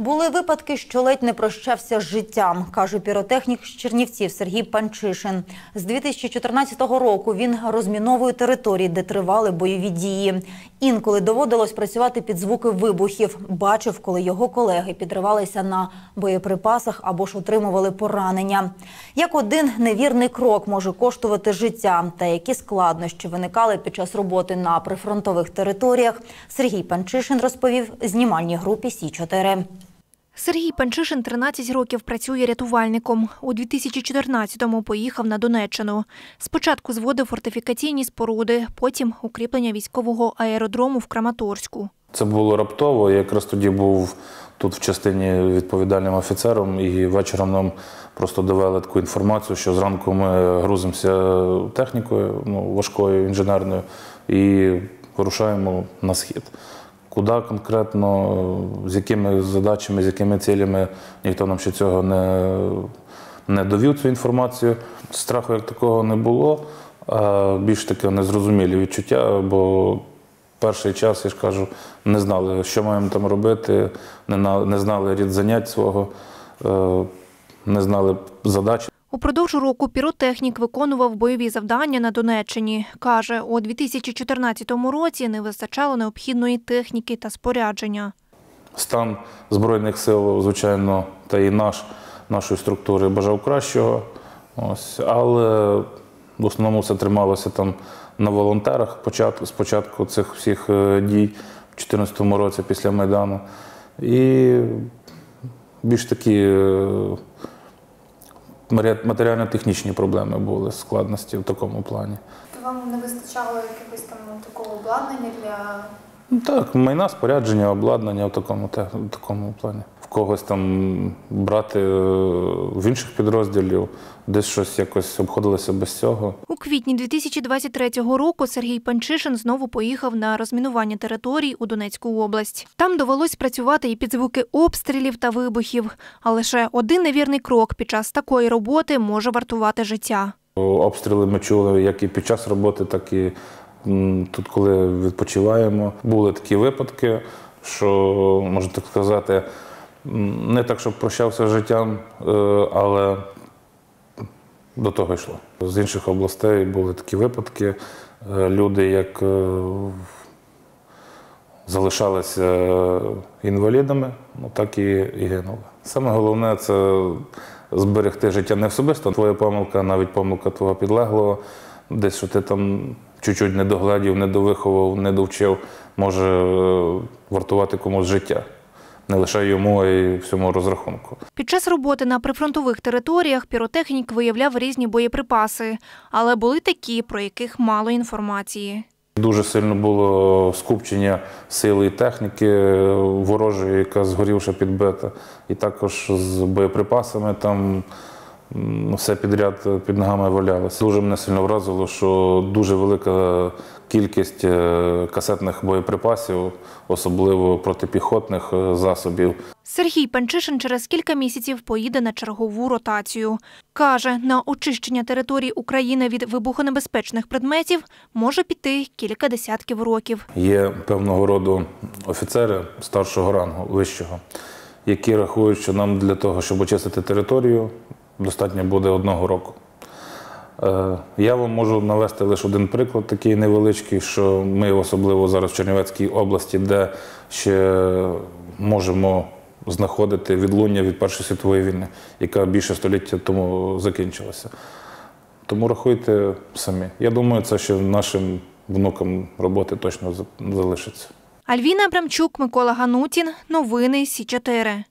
Були випадки, що ледь не прощався з життям, каже піротехнік з Чернівців Сергій Панчишин. З 2014 року він розміновує території, де тривали бойові дії. Інколи доводилось працювати під звуки вибухів. Бачив, коли його колеги підривалися на боєприпасах або ж отримували поранення. Як один невірний крок може коштувати життя, та які складнощі виникали під час роботи на прифронтових територіях, Сергій Панчишин розповів знімальній групі Сі 4 Сергій Панчишин 13 років працює рятувальником. У 2014-му поїхав на Донеччину. Спочатку зводив фортифікаційні споруди, потім укріплення військового аеродрому в Краматорську. Це було раптово. Я якраз тоді був тут в частині відповідальним офіцером, і вечором нам просто довели таку інформацію, що зранку ми грузимося технікою, ну, важкою інженерною, і вирушаємо на схід. Куди конкретно, з якими задачами, з якими цілями, ніхто нам ще цього не, не довів цю інформацію. Страху як такого не було, а більш таке незрозумілі відчуття, бо перший час, я ж кажу, не знали, що маємо там робити, не, на- не знали рід занять свого, е, не знали задач. Упродовж року піротехнік виконував бойові завдання на Донеччині. Каже, у 2014 році не вистачало необхідної техніки та спорядження. Стан Збройних сил, звичайно, та і наш, нашої структури бажав кращого. Ось, але в основному все трималося там на волонтерах початку, спочатку цих всіх е, дій в 2014 році після Майдану. І більш такі е, матеріально-технічні проблеми були, складності в такому плані. Вам не вистачало якогось там такого обладнання для Так, майна, спорядження, обладнання в такому, те- в такому плані. В когось там брати е, в інших підрозділів, десь щось якось обходилося без цього. У квітні 2023 року Сергій Панчишин знову поїхав на розмінування територій у Донецьку область. Там довелось працювати і під звуки обстрілів та вибухів. А лише один невірний крок під час такої роботи може вартувати життя. Обстріли ми чули як і під час роботи, так і тут, коли відпочиваємо. Були такі випадки, що, можна так сказати, не так, щоб прощався з життям, е, але до того йшло. З інших областей були такі випадки. Е, Люди, як е, залишалися інвалідами, ну так і, і гинули. Саме головне це зберегти життя не особисто. Твоя помилка, навіть помилка твого підлеглого, десь що ти там чуть-чуть не догледів, не довиховав, не довчив, може е, вартувати комусь життя. Не лише йому, а й всьому розрахунку. Під час роботи на прифронтових територіях піротехнік виявляв різні боєприпаси, але були такі, про яких мало інформації. Дуже сильно було скупчення сили і техніки ворожої, яка згорівша підбита. І також з боєприпасами там все підряд під ногами валялося. Дуже мене сильно вразило, що дуже велика кількість е, касетних боєприпасів, особливо протипіхотних е, засобів. Сергій Панчишин через кілька місяців поїде на чергову ротацію. Каже, на очищення територій України від вибухонебезпечних предметів може піти кілька десятків років. Є певного роду офіцери старшого рангу, вищого, які рахують, що нам для того, щоб очистити територію, достатньо буде одного року. Е, Я вам можу навести лише один приклад, такий невеличкий, що ми, особливо зараз в Чернівецькій області, де ще можемо знаходити відлуння від Першої світової війни, яка більше століття тому закінчилася. Тому рахуйте самі. Я думаю, це ще нашим внукам роботи точно залишиться. Альвіна Абрамчук, Микола Ганутін. Новини Сі 4